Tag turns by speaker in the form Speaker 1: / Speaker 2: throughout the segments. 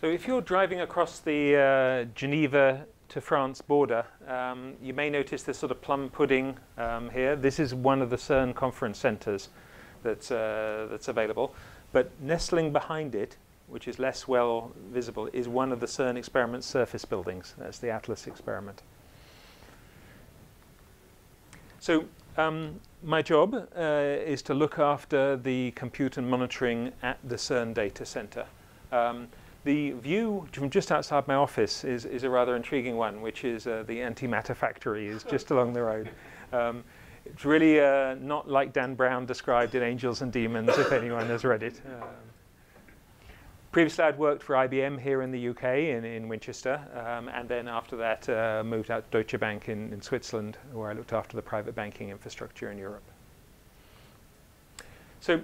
Speaker 1: So if you're driving across the uh, Geneva to France border, um, you may notice this sort of plum pudding um, here. This is one of the CERN conference centres that's, uh, that's available. But nestling behind it, which is less well visible, is one of the CERN experiment surface buildings. That's the Atlas experiment. So um, my job uh, is to look after the compute and monitoring at the CERN data center. Um, the view from just outside my office is, is a rather intriguing one, which is uh, the antimatter factory is just along the road. Um, it's really uh, not like Dan Brown described in Angels and Demons, if anyone has read it. Previously, I'd worked for IBM here in the UK, in, in Winchester, um, and then after that, uh, moved out to Deutsche Bank in, in Switzerland, where I looked after the private banking infrastructure in Europe. So,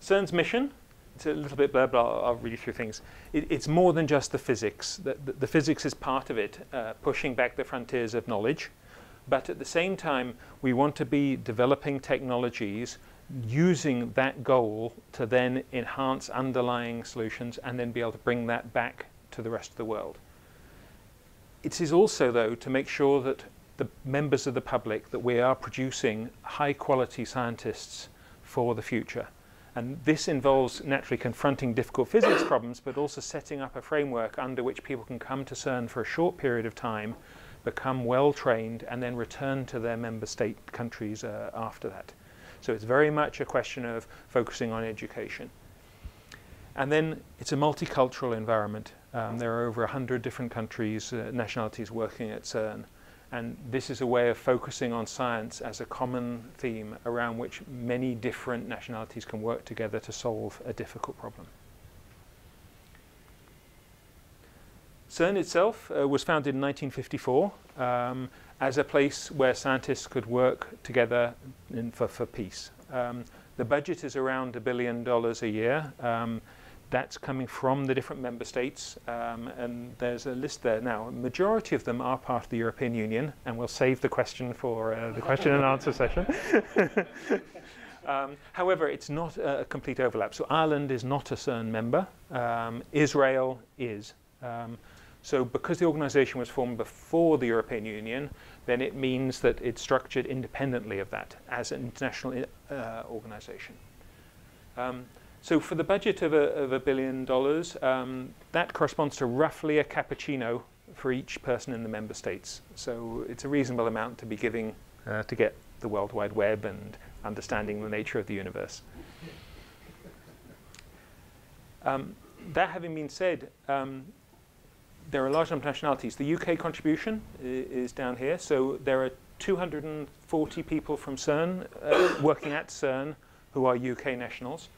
Speaker 1: CERN's mission it's a little bit blurred, but I'll, I'll read you through things. It, it's more than just the physics. The, the, the physics is part of it, uh, pushing back the frontiers of knowledge. But at the same time, we want to be developing technologies using that goal to then enhance underlying solutions and then be able to bring that back to the rest of the world. It is also, though, to make sure that the members of the public that we are producing high quality scientists for the future. And this involves naturally confronting difficult physics problems, but also setting up a framework under which people can come to CERN for a short period of time, become well trained, and then return to their member state countries uh, after that. So it's very much a question of focusing on education. And then it's a multicultural environment. Um, there are over 100 different countries, uh, nationalities working at CERN. And this is a way of focusing on science as a common theme around which many different nationalities can work together to solve a difficult problem. CERN itself uh, was founded in 1954 um, as a place where scientists could work together for, for peace. Um, the budget is around a billion dollars a year. Um, that's coming from the different member states, um, and there's a list there. Now, a majority of them are part of the European Union, and we'll save the question for uh, the question and answer session. um, however, it's not a, a, complete overlap. So Ireland is not a CERN member. Um, Israel is. Um, so because the organization was formed before the European Union, then it means that it's structured independently of that as an international uh, organization. Um, so for the budget of a, of a billion dollars, um, that corresponds to roughly a cappuccino for each person in the member states. So it's a reasonable amount to be giving uh, to get the World Wide Web and understanding the nature of the universe. Um, that having been said, um, there are a large number of nationalities. The UK contribution is down here. So there are 240 people from CERN uh, working at CERN who are UK nationals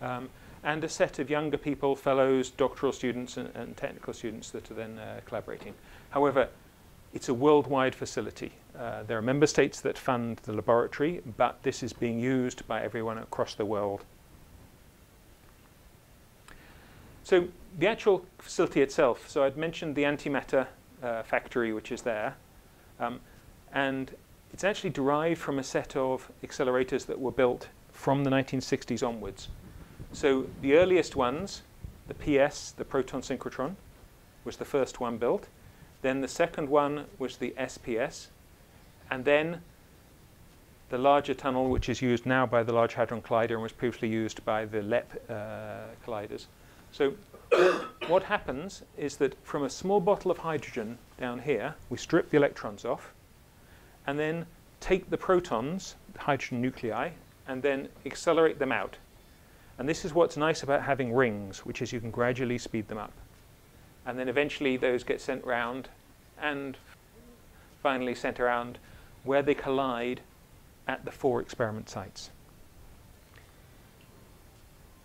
Speaker 1: um, and a set of younger people, fellows, doctoral students, and, and technical students that are then uh, collaborating. However, it's a worldwide facility. Uh, there are member states that fund the laboratory, but this is being used by everyone across the world. So the actual facility itself, so I'd mentioned the antimatter uh, factory which is there, um, and it's actually derived from a set of accelerators that were built from the 1960s onwards. So the earliest ones, the PS, the proton synchrotron, was the first one built. Then the second one was the SPS. And then the larger tunnel, which is used now by the Large Hadron Collider and was previously used by the LEP uh, colliders. So what happens is that from a small bottle of hydrogen down here, we strip the electrons off and then take the protons, the hydrogen nuclei, and then accelerate them out. And this is what's nice about having rings, which is you can gradually speed them up. And then eventually those get sent round and finally sent around where they collide at the four experiment sites.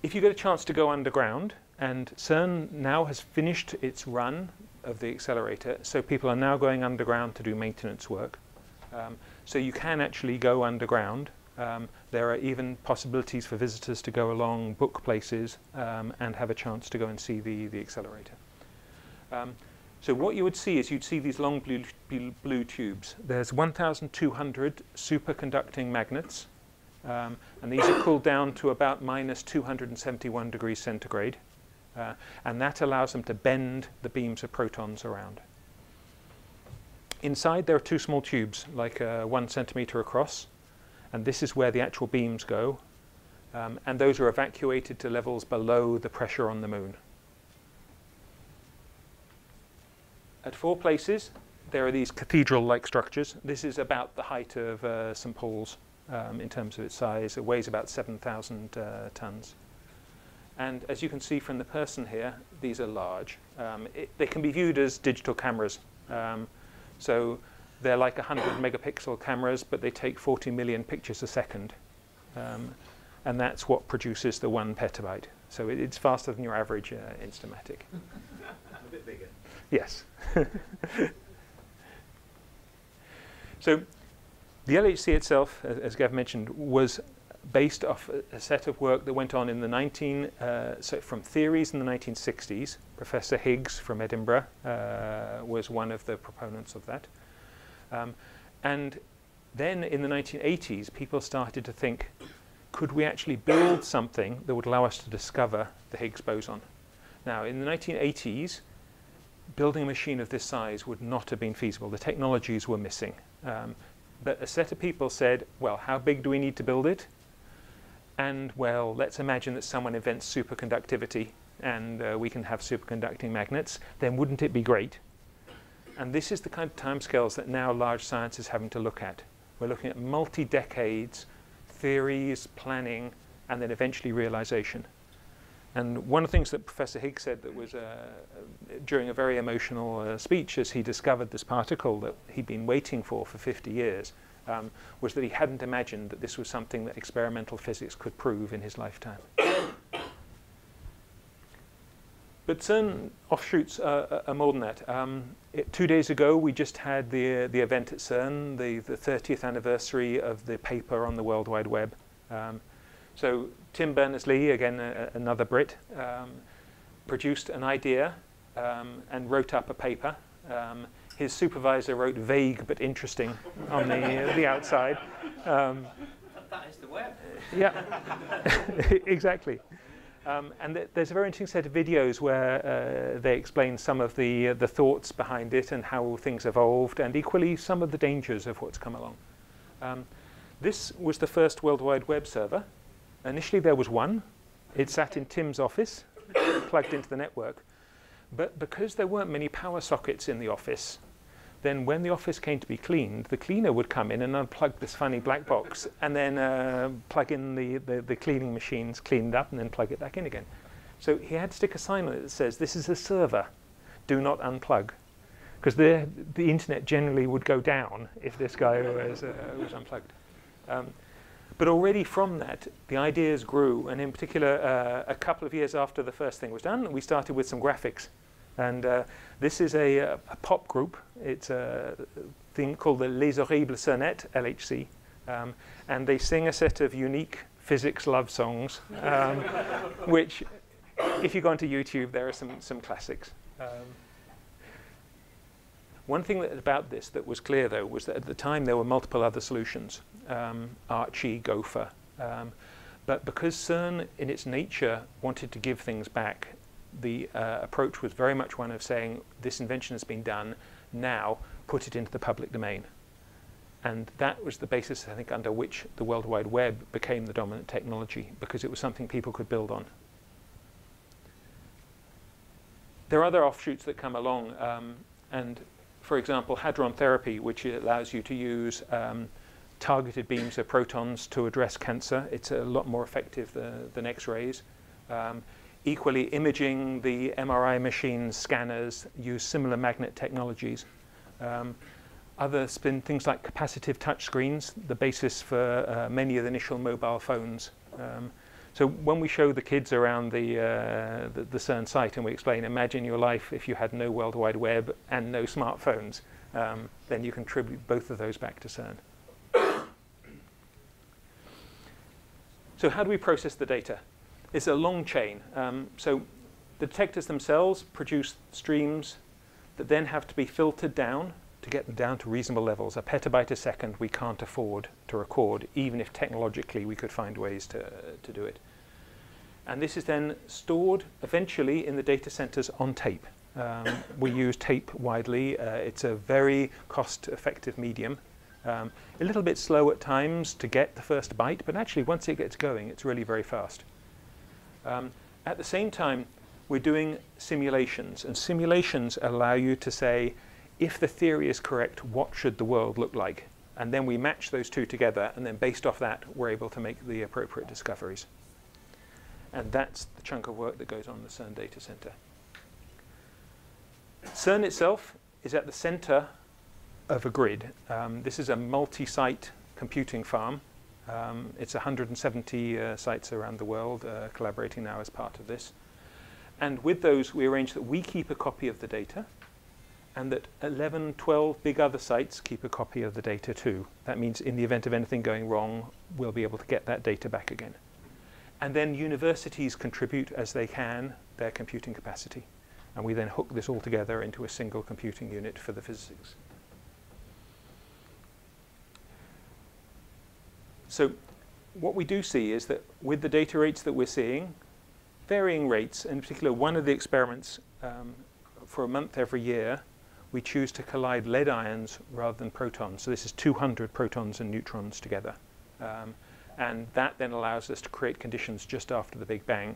Speaker 1: If you get a chance to go underground, and CERN now has finished its run of the accelerator, so people are now going underground to do maintenance work. Um, so you can actually go underground um, there are even possibilities for visitors to go along, book places, um, and have a chance to go and see the, the accelerator. Um, So what you would see is you'd see these long blue, blue, tubes. There's 1,200 superconducting magnets, um, and these are cooled down to about minus 271 degrees centigrade, uh, and that allows them to bend the beams of protons around. Inside there are two small tubes, like uh, one centimeter across, and this is where the actual beams go, um, and those are evacuated to levels below the pressure on the moon. At four places, there are these cathedral-like structures. This is about the height of uh, St. Paul's um, in terms of its size. It weighs about 7,000 uh, tons. And as you can see from the person here, these are large. Um, it, they can be viewed as digital cameras. Um, so they're like 100 megapixel cameras, but they take 40 million pictures a second. Um, and that's what produces the one petabyte. So it, it's faster than your average uh, Instamatic.
Speaker 2: a bit bigger.
Speaker 1: Yes. so the LHC itself, as, as Gav mentioned, was based off a, set of work that went on in the 19, uh, so from theories in the 1960s. Professor Higgs from Edinburgh uh, was one of the proponents of that. Um, and then in the 1980s, people started to think, could we actually build something that would allow us to discover the Higgs boson? Now, in the 1980s, building a machine of this size would not have been feasible. The technologies were missing. Um, but a set of people said, well, how big do we need to build it? And, well, let's imagine that someone invents superconductivity and uh, we can have superconducting magnets. Then wouldn't it be great? And this is the kind of timescales that now large science is having to look at. We're looking at multi-decades, theories, planning, and then eventually realization. And one of the things that Professor Higgs said that was uh, during a very emotional uh, speech as he discovered this particle that he'd been waiting for for 50 years um, was that he hadn't imagined that this was something that experimental physics could prove in his lifetime. But CERN offshoots are, are more than that. Um, it, two days ago, we just had the, uh, the event at CERN, the, the 30th anniversary of the paper on the World Wide Web. Um, so Tim Berners-Lee, again a, another Brit, um, produced an idea um, and wrote up a paper. Um, his supervisor wrote vague but interesting on the, uh, the outside.
Speaker 2: Um, that is the web.
Speaker 1: Yeah, exactly. Um, and th there's a very interesting set of videos where uh, they explain some of the, uh, the thoughts behind it and how things evolved, and equally some of the dangers of what's come along. Um, this was the first World Wide Web server. Initially, there was one. It sat in Tim's office, plugged into the network. But because there weren't many power sockets in the office, then when the office came to be cleaned, the cleaner would come in and unplug this funny black box and then uh, plug in the, the, the, cleaning machines, clean it up, and then plug it back in again. So he had to stick a sign on it that says, this is a server, do not unplug. Because the, the internet generally would go down if this guy was, uh, was unplugged. Um, but already from that, the ideas grew, and in particular, uh, a couple of years after the first thing was done, we started with some graphics. And uh, this is a, a, pop group. It's a thing called the Les Horribles Cernettes, LHC. Um, and they sing a set of unique physics love songs, um, which, if you go onto YouTube, there are some, some classics. Um, one thing that, about this that was clear, though, was that at the time there were multiple other solutions, um, Archie, Gopher. Um, but because CERN, in its nature, wanted to give things back, the uh, approach was very much one of saying, this invention has been done, now put it into the public domain. And that was the basis, I think, under which the World Wide Web became the dominant technology, because it was something people could build on. There are other offshoots that come along, um, and for example, hadron therapy, which allows you to use um, targeted beams of protons to address cancer. It's a lot more effective than, than X-rays. Um, Equally, imaging, the MRI machines, scanners use similar magnet technologies. Um, other spin things like capacitive touchscreens, the basis for uh, many of the initial mobile phones. Um, so when we show the kids around the, uh, the, the, CERN site and we explain, imagine your life if you had no World Wide Web and no smartphones, um, then you contribute both of those back to CERN. so how do we process the data? It's a long chain. Um, so the detectors themselves produce streams. that then have to be filtered down to get them down to reasonable levels. A petabyte a second we can't afford to record, even if technologically we could find ways to, uh, to do it. And this is then stored eventually in the data centers on tape. Um, we use tape widely. Uh, it's a very cost-effective medium. Um, a little bit slow at times to get the first byte, but actually once it gets going, it's really very fast. Um, at the same time, we're doing simulations, and simulations allow you to say, if the theory is correct, what should the world look like? And then we match those two together, and then based off that, we're able to make the appropriate discoveries. And that's the chunk of work that goes on in the CERN data center. CERN itself is at the center of a grid. Um, this is a multi-site computing farm. Um, it's 170 uh, sites around the world uh, collaborating now as part of this. And with those, we arrange that we keep a copy of the data and that 11, 12 big other sites keep a copy of the data too. That means in the event of anything going wrong, we'll be able to get that data back again. And then universities contribute as they can their computing capacity. And we then hook this all together into a single computing unit for the physics. So what we do see is that with the data rates that we're seeing, varying rates, in particular one of the experiments um, for a month every year, we choose to collide lead ions rather than protons. So this is 200 protons and neutrons together. Um, and that then allows us to create conditions just after the Big Bang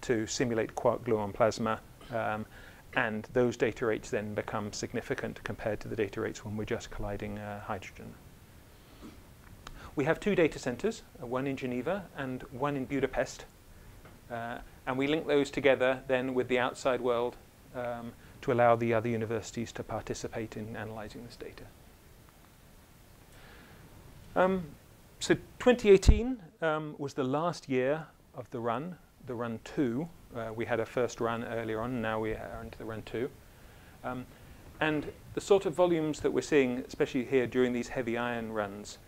Speaker 1: to simulate quark gluon plasma. Um, and those data rates then become significant compared to the data rates when we're just colliding uh, hydrogen. We have two data centers, uh, one in Geneva and one in Budapest. Uh, and we link those together then with the outside world um, to allow the other universities to participate in analyzing this data. Um, so 2018 um, was the last year of the run, the run two. Uh, we had a first run earlier on, now we are into the run two. Um, and the sort of volumes that we're seeing, especially here during these heavy ion runs,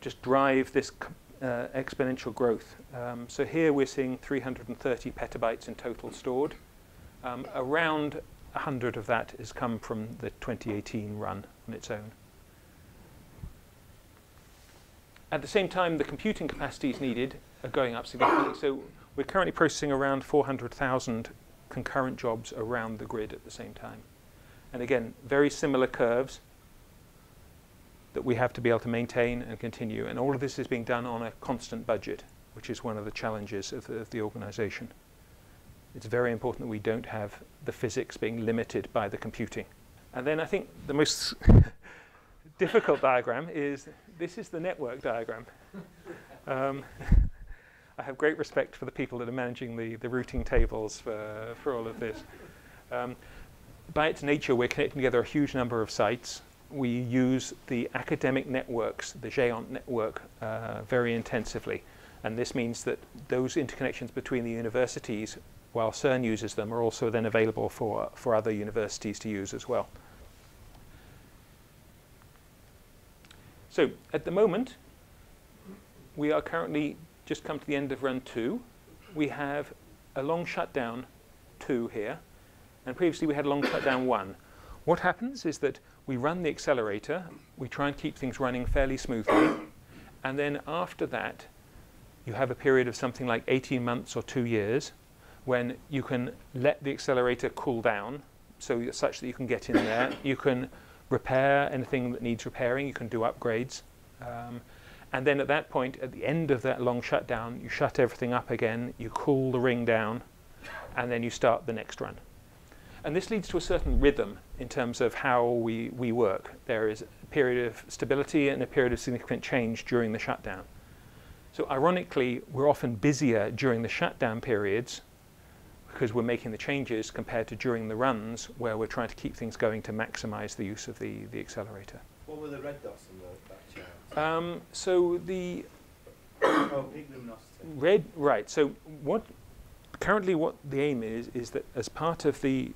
Speaker 1: just drive this uh, exponential growth. Um, so here we're seeing 330 petabytes in total stored. Um, around 100 of that has come from the 2018 run on its own. At the same time, the computing capacities needed are going up significantly. So we're currently processing around 400,000 concurrent jobs around the grid at the same time. And again, very similar curves that we have to be able to maintain and continue. And all of this is being done on a constant budget, which is one of the challenges of the, of the organization. It's very important that we don't have the physics being limited by the computing. And then I think the most difficult diagram is this is the network diagram. Um, I have great respect for the people that are managing the, the routing tables for, for all of this. Um, by its nature, we're connecting together a huge number of sites we use the academic networks, the GÉANT network, uh, very intensively. And this means that those interconnections between the universities, while CERN uses them, are also then available for, for other universities to use as well. So at the moment, we are currently just come to the end of run two. We have a long shutdown two here, and previously we had a long shutdown one. What happens is that we run the accelerator, we try and keep things running fairly smoothly, and then after that, you have a period of something like 18 months or two years when you can let the accelerator cool down so such that you can get in there. You can repair anything that needs repairing, you can do upgrades. Um, and then at that point, at the end of that long shutdown, you shut everything up again, you cool the ring down, and then you start the next run. And this leads to a certain rhythm in terms of how we, we work. There is a period of stability and a period of significant change during the shutdown. So ironically, we're often busier during the shutdown periods because we're making the changes compared to during the runs where we're trying to keep things going to maximize the use of the, the accelerator.
Speaker 2: What were the red dots on the?
Speaker 1: Um, so the
Speaker 2: oh, peak luminosity.
Speaker 1: red, right, so what currently what the aim is, is that as part of the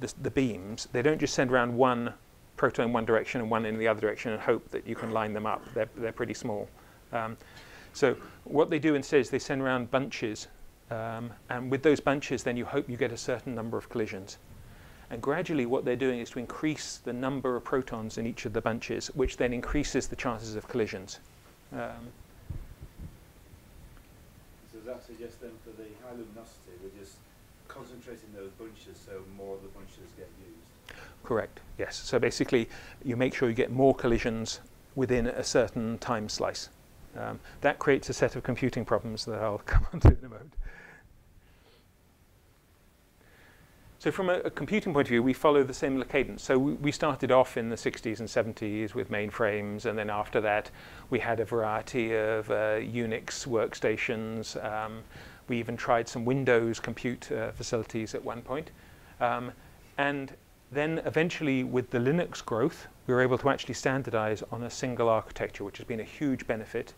Speaker 1: the, the beams, they don't just send around one proton in one direction and one in the other direction and hope that you can line them up. They're, they're pretty small. Um, so what they do instead is they send around bunches, um, and with those bunches, then you hope you get a certain number of collisions. And gradually, what they're doing is to increase the number of protons in each of the bunches, which then increases the chances of collisions. Um,
Speaker 2: So that suggest then for the high luminosity, we're just concentrating those bunches so more of the bunches get used?
Speaker 1: correct, yes. So basically, you make sure you get more collisions within a certain time slice. Um, that creates a set of computing problems that I'll come on to in a moment. So from a, a, computing point of view, we follow the similar cadence. So we, we, started off in the 60s and 70s with mainframes, and then after that, we had a variety of uh, Unix workstations. Um, we even tried some Windows compute uh, facilities at one point. Um, and then eventually, with the Linux growth, we were able to actually standardize on a single architecture, which has been a huge benefit.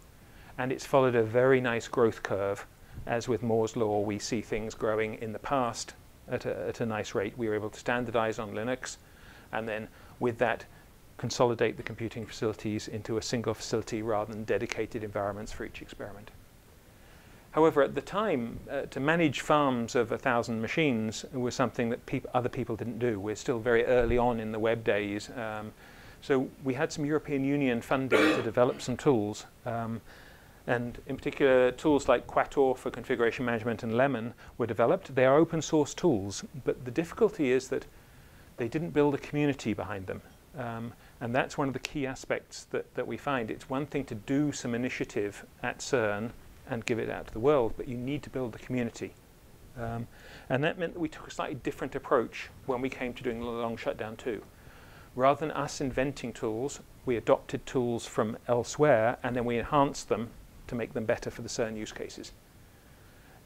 Speaker 1: And it's followed a very nice growth curve. As with Moore's law, we see things growing in the past at a, at a nice rate. We were able to standardize on Linux, and then with that, consolidate the computing facilities into a single facility rather than dedicated environments for each experiment. However, at the time, uh, to manage farms of a thousand machines was something that peop other people didn't do. We're still very early on in the web days. Um, so we had some European Union funding to develop some tools. Um, and in particular, tools like Quattor for configuration management and Lemon were developed. They are open source tools, but the difficulty is that they didn't build a community behind them. Um, and that's one of the key aspects that, that we find. It's one thing to do some initiative at CERN and give it out to the world, but you need to build the community. Um, and that meant that we took a slightly different approach when we came to doing the long shutdown two. Rather than us inventing tools, we adopted tools from elsewhere and then we enhanced them to make them better for the CERN use cases.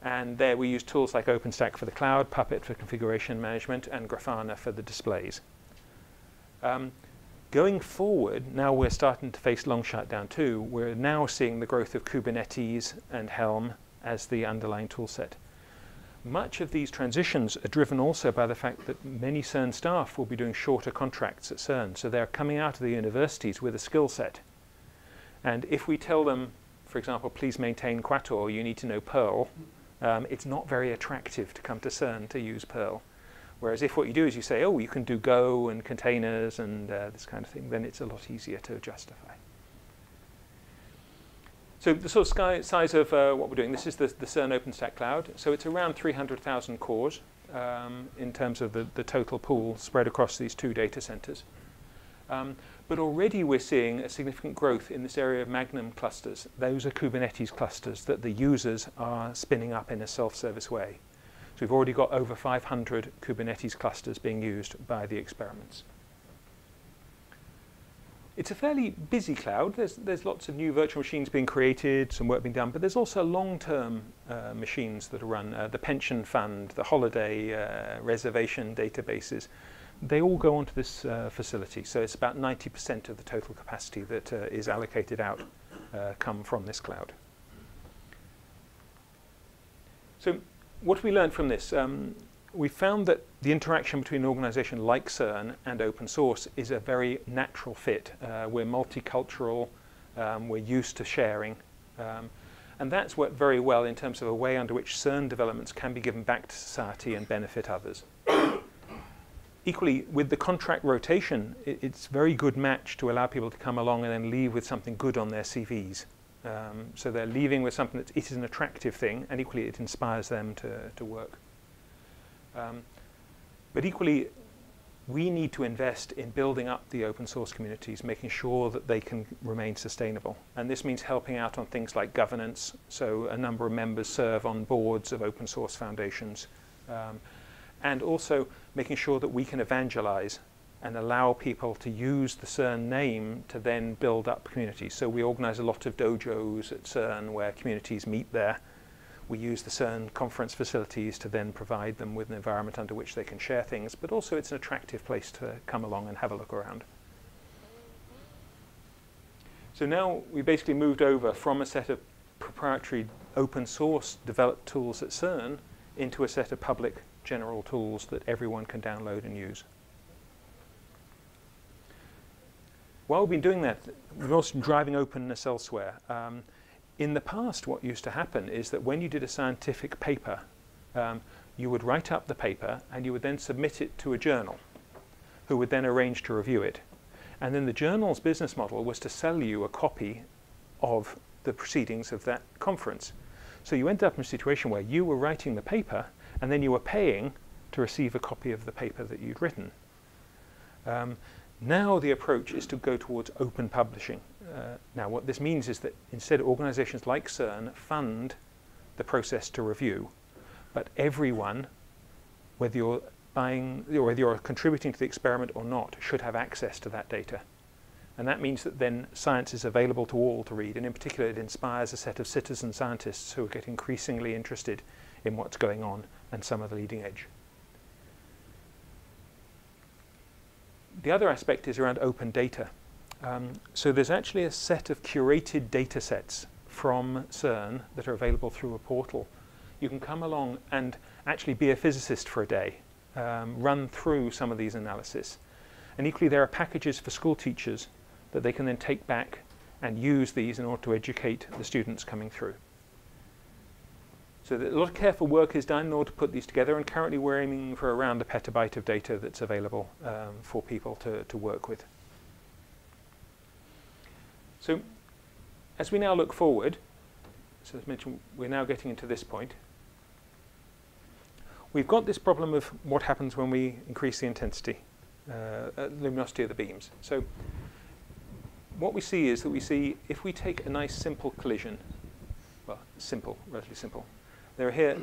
Speaker 1: And there we use tools like OpenStack for the cloud, Puppet for configuration management, and Grafana for the displays. Um, Going forward, now we're starting to face long shutdown two. We're now seeing the growth of Kubernetes and Helm as the underlying toolset. Much of these transitions are driven also by the fact that many CERN staff will be doing shorter contracts at CERN. So they're coming out of the universities with a skill set. And if we tell them, for example, please maintain Quattor, you need to know Perl, um, it's not very attractive to come to CERN to use Perl. Whereas if what you do is you say, oh, you can do Go and containers and uh, this kind of thing, then it's a lot easier to justify. So the sort of size of uh, what we're doing, this is the, the CERN OpenStack Cloud. So it's around 300,000 cores um, in terms of the, the total pool spread across these two data centers. Um, but already we're seeing a significant growth in this area of Magnum clusters. Those are Kubernetes clusters that the users are spinning up in a self-service way. So we've already got over 500 Kubernetes clusters being used by the experiments. It's a fairly busy cloud. There's, there's lots of new virtual machines being created, some work being done, but there's also long-term uh, machines that are run. Uh, the pension fund, the holiday uh, reservation databases, they all go onto this uh, facility. So it's about 90% of the total capacity that uh, is allocated out uh, come from this cloud. So what we learned from this? Um, we found that the interaction between an organization like CERN and open source is a very natural fit. Uh, we're multicultural, um, we're used to sharing. Um, and that's worked very well in terms of a way under which CERN developments can be given back to society and benefit others. Equally, with the contract rotation, it, it's a very good match to allow people to come along and then leave with something good on their CVs. Um, so they're leaving with something that it is an attractive thing, and equally it inspires them to, to work. Um, but equally, we need to invest in building up the open source communities, making sure that they can remain sustainable. And this means helping out on things like governance. So a number of members serve on boards of open source foundations. Um, and also making sure that we can evangelize and allow people to use the CERN name to then build up communities. So we organize a lot of dojos at CERN where communities meet there. We use the CERN conference facilities to then provide them with an environment under which they can share things, but also it's an attractive place to come along and have a look around. So now we basically moved over from a set of proprietary open source developed tools at CERN into a set of public general tools that everyone can download and use. While we've been doing that, we've also driving openness elsewhere. Um, in the past, what used to happen is that when you did a scientific paper, um, you would write up the paper and you would then submit it to a journal who would then arrange to review it. And then the journal's business model was to sell you a copy of the proceedings of that conference. So you ended up in a situation where you were writing the paper and then you were paying to receive a copy of the paper that you'd written. Um, now the approach is to go towards open publishing. Uh, now what this means is that instead organizations like CERN fund the process to review, but everyone, whether you're buying or whether you're contributing to the experiment or not, should have access to that data. And that means that then science is available to all to read, and in particular it inspires a set of citizen scientists who get increasingly interested in what's going on and some of the leading edge. The other aspect is around open data. Um, so there's actually a set of curated data sets from CERN that are available through a portal. You can come along and actually be a physicist for a day, um, run through some of these analyses. And equally, there are packages for school teachers that they can then take back and use these in order to educate the students coming through. So a lot of careful work is done in order to put these together, and currently we're aiming for around a petabyte of data that's available um, for people to, to work with. So as we now look forward, so as mentioned, we're now getting into this point. We've got this problem of what happens when we increase the intensity, uh, luminosity of the beams. So what we see is that we see if we take a nice simple collision, well, simple, relatively simple, there are here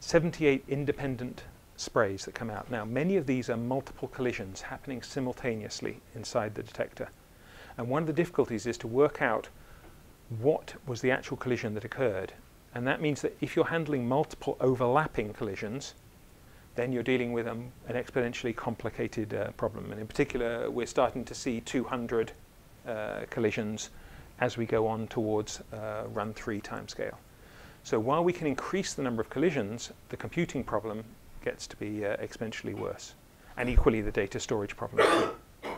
Speaker 1: 78 independent sprays that come out. Now, many of these are multiple collisions happening simultaneously inside the detector. And one of the difficulties is to work out what was the actual collision that occurred. And that means that if you're handling multiple overlapping collisions, then you're dealing with um, an exponentially complicated uh, problem. And in particular, we're starting to see 200 uh, collisions as we go on towards uh, run 3 timescale. So while we can increase the number of collisions, the computing problem gets to be uh, exponentially worse. And equally the data storage problem too.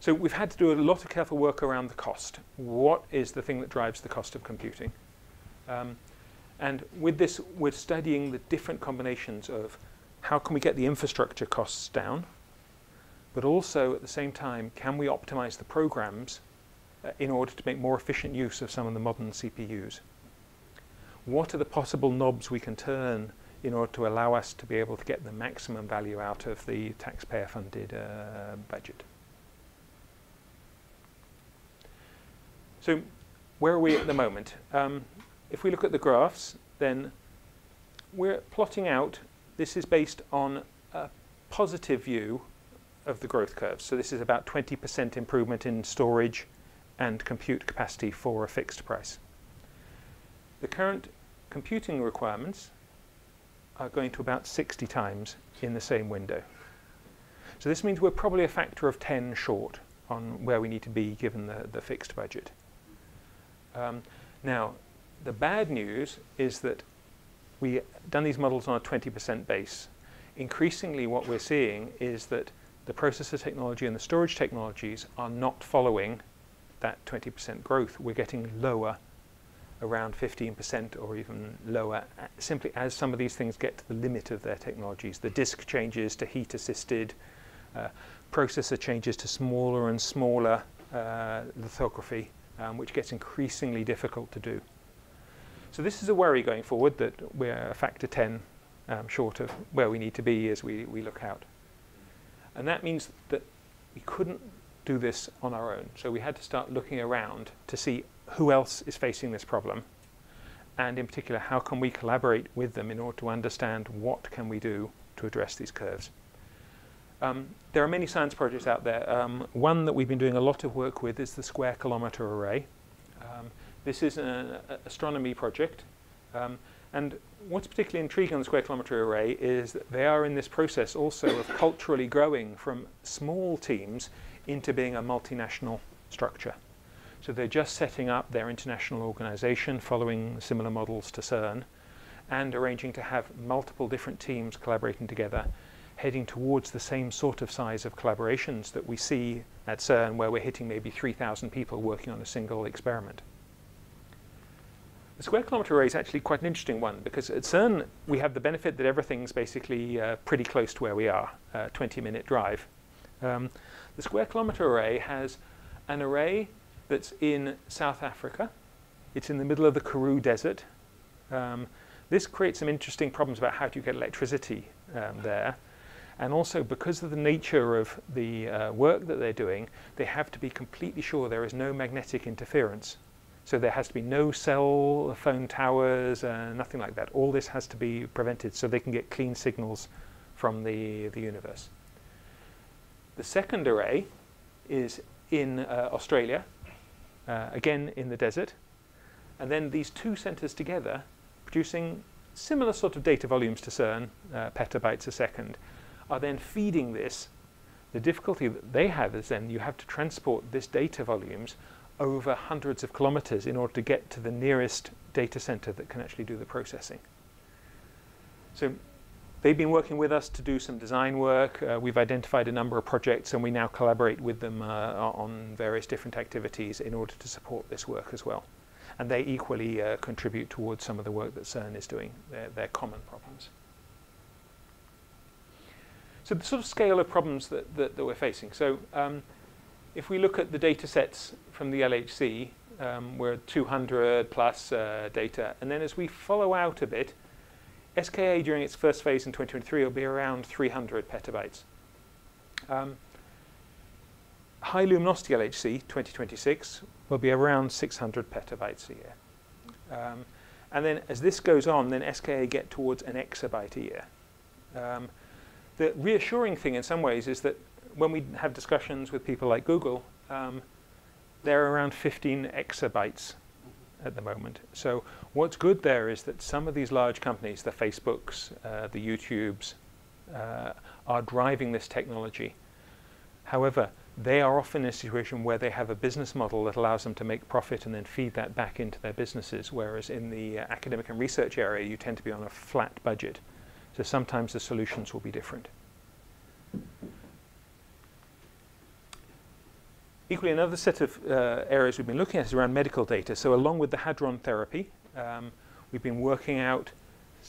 Speaker 1: So we've had to do a lot of careful work around the cost. What is the thing that drives the cost of computing? Um, and with this, we're studying the different combinations of how can we get the infrastructure costs down, but also at the same time, can we optimize the programs in order to make more efficient use of some of the modern CPUs. What are the possible knobs we can turn in order to allow us to be able to get the maximum value out of the taxpayer-funded uh, budget? So where are we at the moment? Um, if we look at the graphs, then we're plotting out, this is based on a positive view of the growth curves. So this is about 20% improvement in storage and compute capacity for a fixed price. The current computing requirements are going to about 60 times in the same window. So this means we're probably a factor of 10 short on where we need to be given the, the fixed budget. Um, now, the bad news is that we've done these models on a 20% base. Increasingly what we're seeing is that the processor technology and the storage technologies are not following that 20% growth, we're getting lower, around 15% or even lower, simply as some of these things get to the limit of their technologies. The disk changes to heat assisted, uh, processor changes to smaller and smaller uh, lithography, um, which gets increasingly difficult to do. So this is a worry going forward that we're a factor 10 um, short of where we need to be as we, we look out. And that means that we couldn't do this on our own. So we had to start looking around to see who else is facing this problem and in particular how can we collaborate with them in order to understand what can we do to address these curves. Um, there are many science projects out there. Um, one that we've been doing a lot of work with is the Square Kilometre Array. Um, this is an astronomy project. Um, and what's particularly intriguing on the Square Kilometre Array is that they are in this process also of culturally growing from small teams into being a multinational structure. So they're just setting up their international organization following similar models to CERN and arranging to have multiple different teams collaborating together heading towards the same sort of size of collaborations that we see at CERN where we're hitting maybe 3,000 people working on a single experiment. The square kilometre array is actually quite an interesting one because at CERN we have the benefit that everything's basically uh, pretty close to where we are, uh, 20 minute drive. Um, the square kilometre array has an array that's in South Africa. It's in the middle of the Karoo Desert. Um, this creates some interesting problems about how do you get electricity um, there. And also, because of the nature of the uh, work that they're doing, they have to be completely sure there is no magnetic interference. So there has to be no cell phone towers, uh, nothing like that. All this has to be prevented so they can get clean signals from the, the universe. The second array is in uh, Australia, uh, again in the desert. And then these two centers together producing similar sort of data volumes to CERN, uh, petabytes a second, are then feeding this. The difficulty that they have is then you have to transport this data volumes over hundreds of kilometers in order to get to the nearest data center that can actually do the processing. So they've been working with us to do some design work. Uh, we've identified a number of projects and we now collaborate with them uh, on various different activities in order to support this work as well. And they equally uh, contribute towards some of the work that CERN is doing, their, their common problems. So the sort of scale of problems that, that, that we're facing. So um, if we look at the data sets from the LHC, um, we're 200 plus uh, data. And then as we follow out a bit, SKA during its first phase in 2023 will be around 300 petabytes. Um, high luminosity LHC 2026 will be around 600 petabytes a year. Um, and then as this goes on, then SKA get towards an exabyte a year. Um, the reassuring thing in some ways is that when we have discussions with people like Google, um, they're around 15 exabytes at the moment. So what's good there is that some of these large companies, the Facebooks, uh, the YouTubes, uh, are driving this technology. However, they are often in a situation where they have a business model that allows them to make profit and then feed that back into their businesses, whereas in the uh, academic and research area, you tend to be on a flat budget. So sometimes the solutions will be different. Equally, another set of uh, areas we've been looking at is around medical data. So along with the hadron therapy, um, we've been working out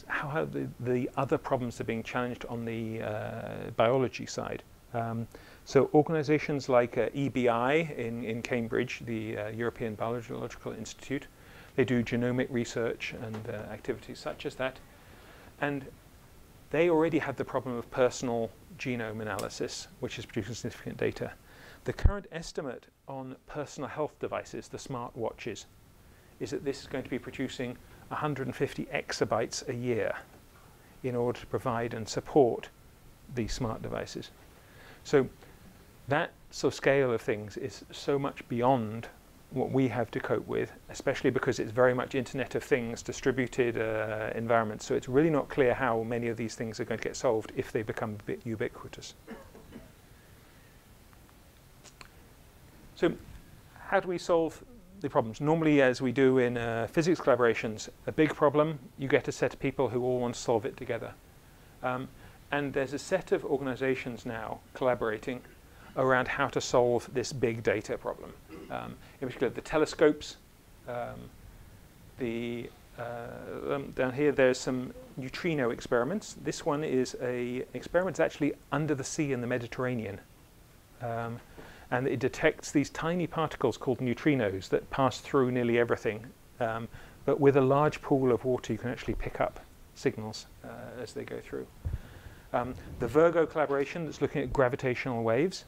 Speaker 1: how the, the, other problems are being challenged on the uh, biology side. Um, so organizations like uh, EBI in, in Cambridge, the uh, European Biological Institute, they do genomic research and uh, activities such as that. And they already have the problem of personal genome analysis, which is producing significant data. The current estimate on personal health devices, the smart watches, is that this is going to be producing 150 exabytes a year in order to provide and support these smart devices. So that sort of scale of things is so much beyond what we have to cope with, especially because it's very much Internet of Things, distributed uh, environments. So it's really not clear how many of these things are going to get solved if they become ubiquitous. So how do we solve the problems? Normally, as we do in uh, physics collaborations, a big problem, you get a set of people who all want to solve it together. Um, and there's a set of organizations now collaborating around how to solve this big data problem. Um, in particular, the telescopes, um, the uh, um, down here there's some neutrino experiments. This one is a experiment that's actually under the sea in the Mediterranean. Um, and it detects these tiny particles called neutrinos that pass through nearly everything. Um, but with a large pool of water, you can actually pick up signals uh, as they go through. Um, the Virgo collaboration that's looking at gravitational waves.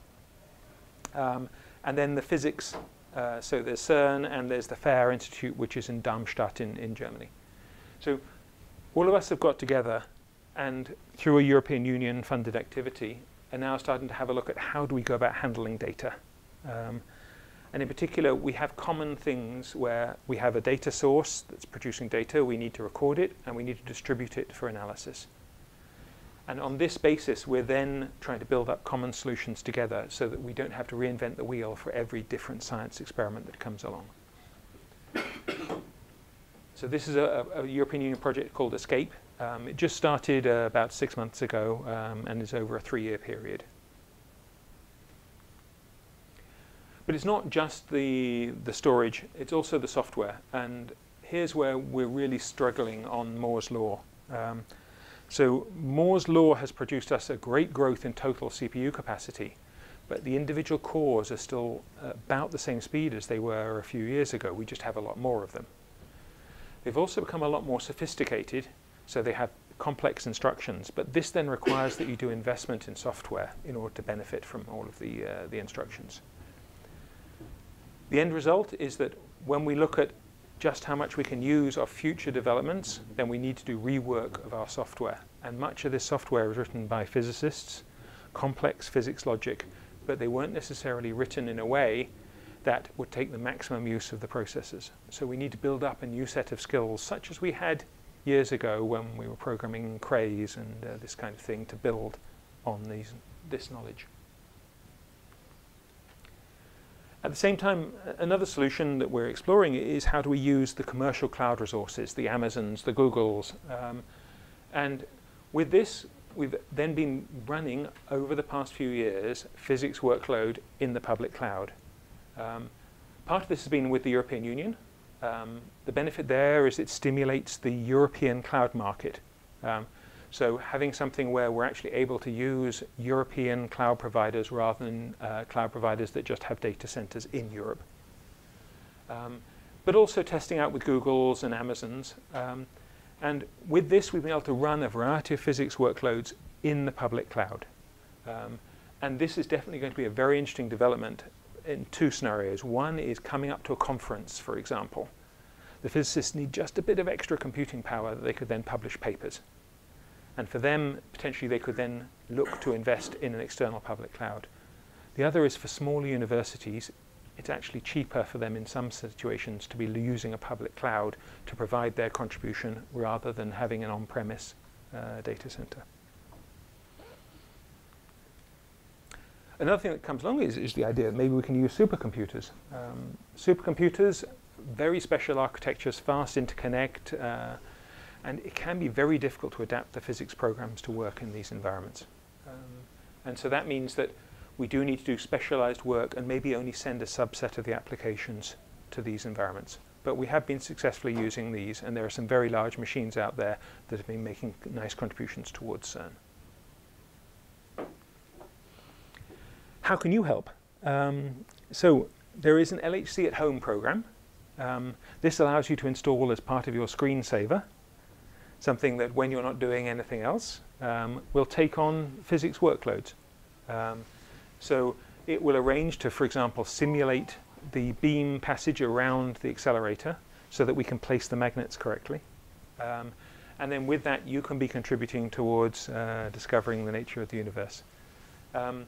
Speaker 1: Um, and then the physics, uh, so there's CERN and there's the FAIR Institute, which is in Darmstadt in, in Germany. So all of us have got together and through a European Union funded activity are now starting to have a look at how do we go about handling data. Um, and in particular, we have common things where we have a data source that's producing data, we need to record it, and we need to distribute it for analysis. And on this basis, we're then trying to build up common solutions together so that we don't have to reinvent the wheel for every different science experiment that comes along. so this is a, a European Union project called ESCAPE, um, it just started uh, about six months ago um, and is over a three-year period. But it's not just the, the storage, it's also the software. And here's where we're really struggling on Moore's law. Um, so Moore's law has produced us a great growth in total CPU capacity, but the individual cores are still about the same speed as they were a few years ago. We just have a lot more of them. They've also become a lot more sophisticated, so they have complex instructions, but this then requires that you do investment in software in order to benefit from all of the, uh, the instructions. The end result is that when we look at just how much we can use of future developments, then we need to do rework of our software. And much of this software is written by physicists, complex physics logic, but they weren't necessarily written in a way that would take the maximum use of the processors. So we need to build up a new set of skills, such as we had years ago when we were programming Crays and uh, this kind of thing to build on these, this knowledge. At the same time, another solution that we're exploring is how do we use the commercial cloud resources, the Amazons, the Googles. Um, and with this, we've then been running over the past few years physics workload in the public cloud. Um, part of this has been with the European Union. Um, the benefit there is it stimulates the European cloud market. Um, so having something where we're actually able to use European cloud providers rather than uh, cloud providers that just have data centers in Europe. Um, but also testing out with Google's and Amazon's. Um, and with this, we've been able to run a variety of physics workloads in the public cloud. Um, and this is definitely going to be a very interesting development in two scenarios. One is coming up to a conference, for example. The physicists need just a bit of extra computing power that they could then publish papers. And for them, potentially they could then look to invest in an external public cloud. The other is for smaller universities, it's actually cheaper for them in some situations to be using a public cloud to provide their contribution rather than having an on-premise uh, data center. Another thing that comes along is, is, the idea that maybe we can use supercomputers. Um, supercomputers, very special architectures, fast interconnect, uh, and it can be very difficult to adapt the physics programs to work in these environments. Um, and so that means that we do need to do specialized work and maybe only send a subset of the applications to these environments. But we have been successfully using these, and there are some very large machines out there that have been making nice contributions towards CERN. How can you help? Um, so there is an LHC at home program. Um, this allows you to install as part of your screensaver something that when you're not doing anything else um, will take on physics workloads. Um, so it will arrange to, for example, simulate the beam passage around the accelerator so that we can place the magnets correctly. Um, and then with that, you can be contributing towards uh, discovering the nature of the universe. Um,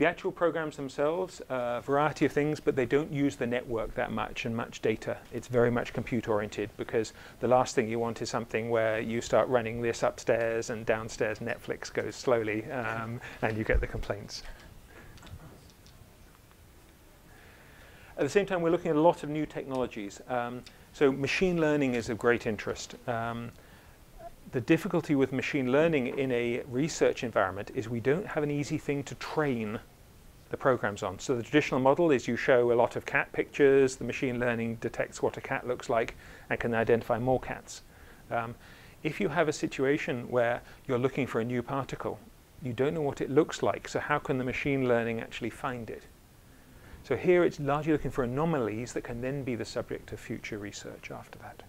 Speaker 1: the actual programs themselves, a uh, variety of things, but they don't use the network that much and much data. It's very much compute oriented because the last thing you want is something where you start running this upstairs and downstairs Netflix goes slowly um, and you get the complaints. At the same time, we're looking at a lot of new technologies. Um, so machine learning is of great interest. Um, the difficulty with machine learning in a research environment is we don't have an easy thing to train the programs on. So the traditional model is you show a lot of cat pictures, the machine learning detects what a cat looks like and can identify more cats. Um, if you have a situation where you're looking for a new particle, you don't know what it looks like, so how can the machine learning actually find it? So here it's largely looking for anomalies that can then be the subject of future research after that.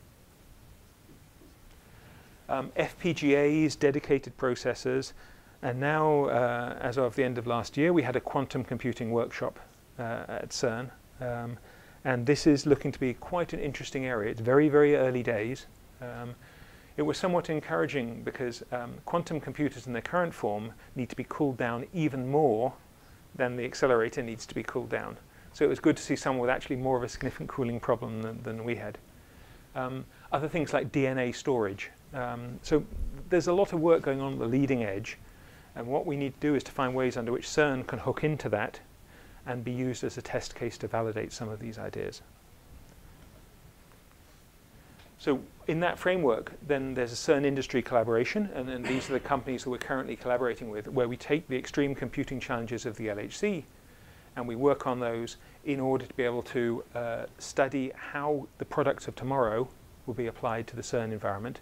Speaker 1: Um, FPGAs, dedicated processors, and now, uh, as of the end of last year, we had a quantum computing workshop uh, at CERN. Um, and this is looking to be quite an interesting area. It's very, very early days. Um, it was somewhat encouraging because um, quantum computers in their current form need to be cooled down even more than the accelerator needs to be cooled down. So it was good to see someone with actually more of a significant cooling problem than, than we had. Um, other things like DNA storage. Um, so there's a lot of work going on at the leading edge and what we need to do is to find ways under which CERN can hook into that and be used as a test case to validate some of these ideas. So in that framework, then there's a CERN industry collaboration, and, and these are the companies that we're currently collaborating with, where we take the extreme computing challenges of the LHC and we work on those in order to be able to uh, study how the products of tomorrow will be applied to the CERN environment,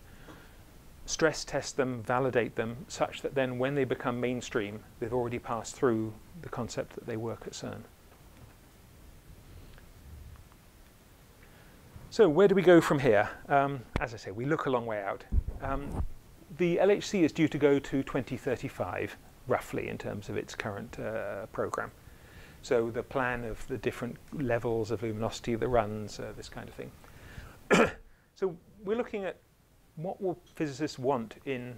Speaker 1: stress test them, validate them, such that then when they become mainstream, they've already passed through the concept that they work at CERN. So where do we go from here? Um, as I say, we look a long way out. Um, the LHC is due to go to 2035, roughly, in terms of its current uh, program. So the plan of the different levels of luminosity that runs, uh, this kind of thing. so we're looking at what will physicists want in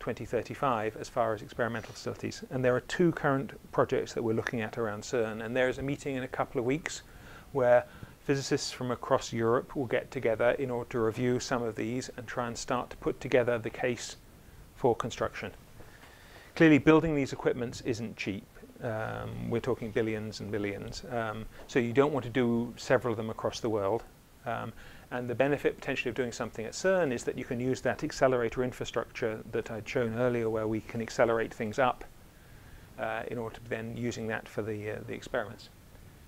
Speaker 1: 2035 as far as experimental facilities. And there are two current projects that we're looking at around CERN. And there is a meeting in a couple of weeks where physicists from across Europe will get together in order to review some of these and try and start to put together the case for construction. Clearly, building these equipments isn't cheap. Um, we're talking billions and billions. Um, so you don't want to do several of them across the world. Um, and the benefit potentially of doing something at CERN is that you can use that accelerator infrastructure that I'd shown earlier where we can accelerate things up uh, in order to then using that for the, uh, the experiments.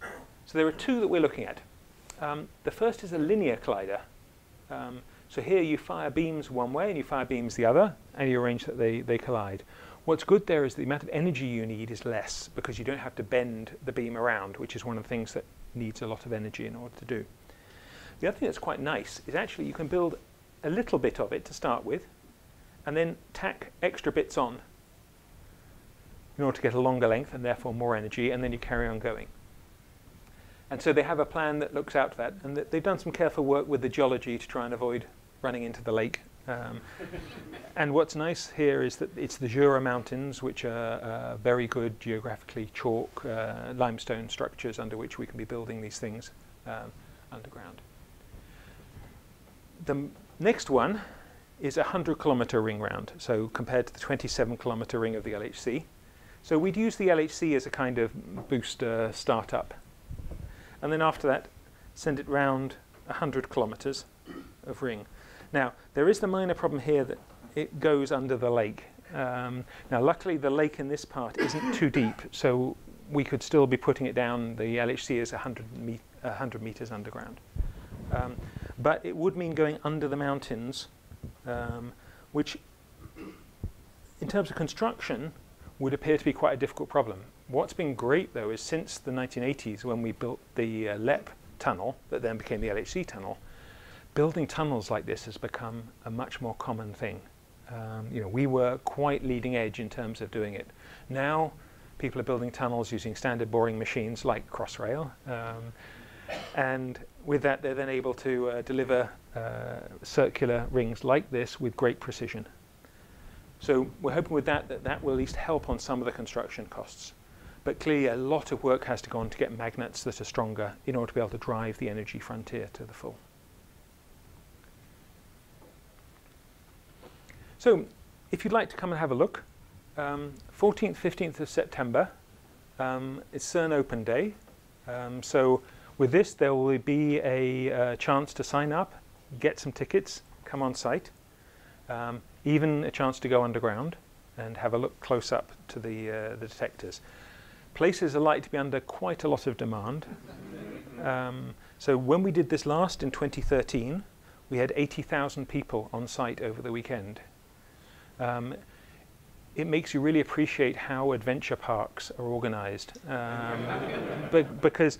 Speaker 1: So there are two that we're looking at. Um, the first is a linear collider. Um, so here you fire beams one way and you fire beams the other, and you arrange that they, they collide. What's good there is the amount of energy you need is less because you don't have to bend the beam around, which is one of the things that needs a lot of energy in order to do. The other thing that's quite nice is actually you can build a little bit of it to start with, and then tack extra bits on in order to get a longer length and therefore more energy, and then you carry on going. And so they have a plan that looks out for that. And they've done some careful work with the geology to try and avoid running into the lake. Um, and what's nice here is that it's the Jura Mountains, which are uh, very good geographically chalk uh, limestone structures under which we can be building these things um, underground. The next one is a 100 kilometer ring round, so compared to the 27 kilometer ring of the LHC. So we'd use the LHC as a kind of booster startup and then after that, send it round 100 kilometers of ring. Now, there is the minor problem here that it goes under the lake. Um, now, luckily, the lake in this part isn't too deep, so we could still be putting it down. The LHC is 100, me 100 meters underground. Um, but it would mean going under the mountains, um, which, in terms of construction, would appear to be quite a difficult problem. What's been great though is since the 1980s when we built the uh, LEP tunnel that then became the LHC tunnel, building tunnels like this has become a much more common thing. Um, you know, we were quite leading edge in terms of doing it. Now, people are building tunnels using standard boring machines like Crossrail, um, and with that, they're then able to uh, deliver uh, circular rings like this with great precision. So we're hoping with that that that will at least help on some of the construction costs. But clearly, a lot of work has to go on to get magnets that are stronger in order to be able to drive the energy frontier to the full. So, if you'd like to come and have a look, um, 14th, 15th of September, um, it's CERN Open Day. Um, so, with this, there will be a uh, chance to sign up, get some tickets, come on site, um, even a chance to go underground and have a look close up to the, uh, the detectors places are likely to be under quite a lot of demand. Um, so when we did this last in 2013, we had 80,000 people on site over the weekend. Um, it makes you really appreciate how adventure parks are organized. Um, because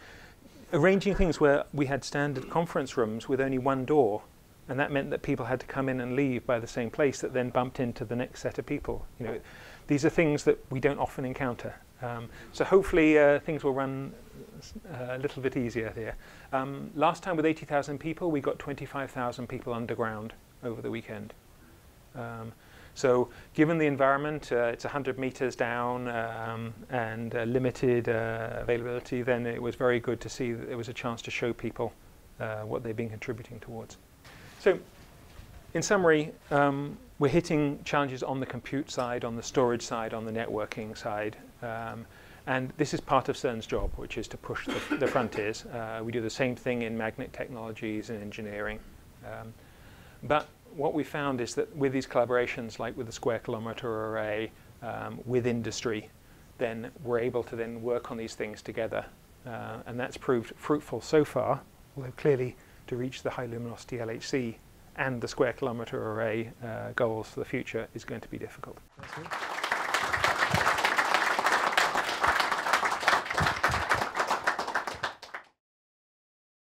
Speaker 1: arranging things where we had standard conference rooms with only one door, and that meant that people had to come in and leave by the same place that then bumped into the next set of people. You know, these are things that we don't often encounter. Um, so hopefully uh, things will run uh, a little bit easier here. Um, last time with 80,000 people, we got 25,000 people underground over the weekend. Um, so given the environment, uh, it's 100 meters down um, and uh, limited availability, then it was very good to see that there was a chance to show people uh, what they've been contributing towards. So in summary, um, we're hitting challenges on the compute side, on the storage side, on the networking side. Um, and this is part of CERN's job, which is to push the, the frontiers. Uh, we do the same thing in magnet technologies and engineering. Um, but what we found is that with these collaborations, like with the Square Kilometre Array, um, with industry, then we're able to then work on these things together. Uh, and that's proved fruitful so far, although clearly to reach the high luminosity LHC and the square kilometre array uh, goals for the future is going to be difficult.